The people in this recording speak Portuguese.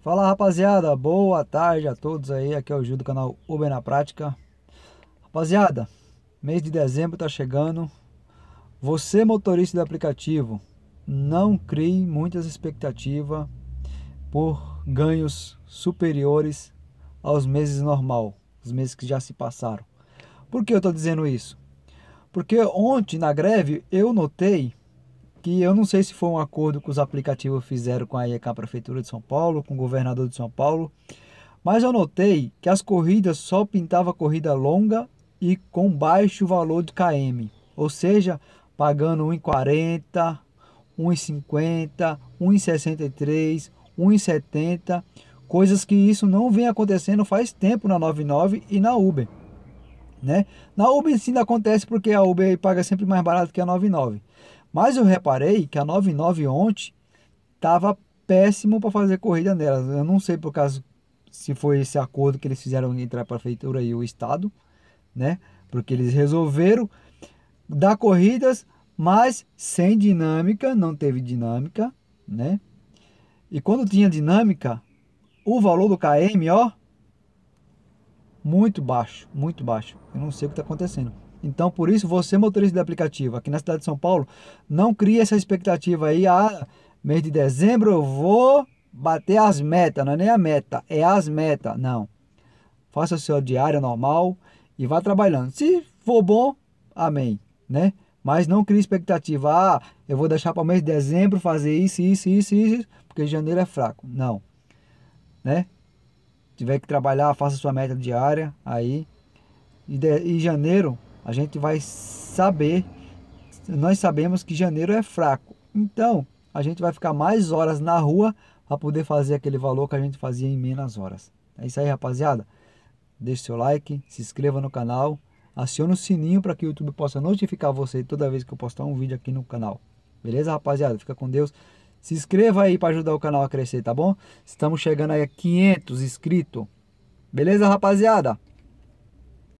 Fala rapaziada, boa tarde a todos aí, aqui é o Gil do canal Uber na Prática. Rapaziada, mês de dezembro tá chegando. Você motorista do aplicativo, não crie muitas expectativas por ganhos superiores aos meses normal, os meses que já se passaram. Por que eu estou dizendo isso? Porque ontem na greve eu notei que eu não sei se foi um acordo que os aplicativos fizeram com a, a Prefeitura de São Paulo, com o governador de São Paulo, mas eu notei que as corridas só pintava corrida longa e com baixo valor de KM, ou seja, pagando 1,40, 1,50, 1,63, 1,70, coisas que isso não vem acontecendo faz tempo na 99 e na Uber. Né? Na Uber sim acontece porque a Uber paga sempre mais barato que a 99. Mas eu reparei que a 99 ontem estava péssimo para fazer corrida nela. Eu não sei por causa se foi esse acordo que eles fizeram entre a prefeitura e o estado, né? Porque eles resolveram dar corridas, mas sem dinâmica, não teve dinâmica, né? E quando tinha dinâmica, o valor do KM, ó, muito baixo, muito baixo. Eu não sei o que está acontecendo. Então, por isso, você, motorista de aplicativo, aqui na cidade de São Paulo, não crie essa expectativa aí, ah, mês de dezembro eu vou bater as metas, não é nem a meta, é as metas. Não. Faça o seu diário normal e vá trabalhando. Se for bom, amém, né? Mas não crie expectativa, ah, eu vou deixar para o mês de dezembro fazer isso, isso, isso, isso, porque janeiro é fraco. Não, né? Tiver que trabalhar, faça sua meta diária aí. E, de, e janeiro a gente vai saber, nós sabemos que janeiro é fraco. Então, a gente vai ficar mais horas na rua para poder fazer aquele valor que a gente fazia em menos horas. É isso aí, rapaziada. Deixe seu like, se inscreva no canal, acione o sininho para que o YouTube possa notificar você toda vez que eu postar um vídeo aqui no canal. Beleza, rapaziada? Fica com Deus. Se inscreva aí para ajudar o canal a crescer, tá bom? Estamos chegando aí a 500 inscritos. Beleza, rapaziada?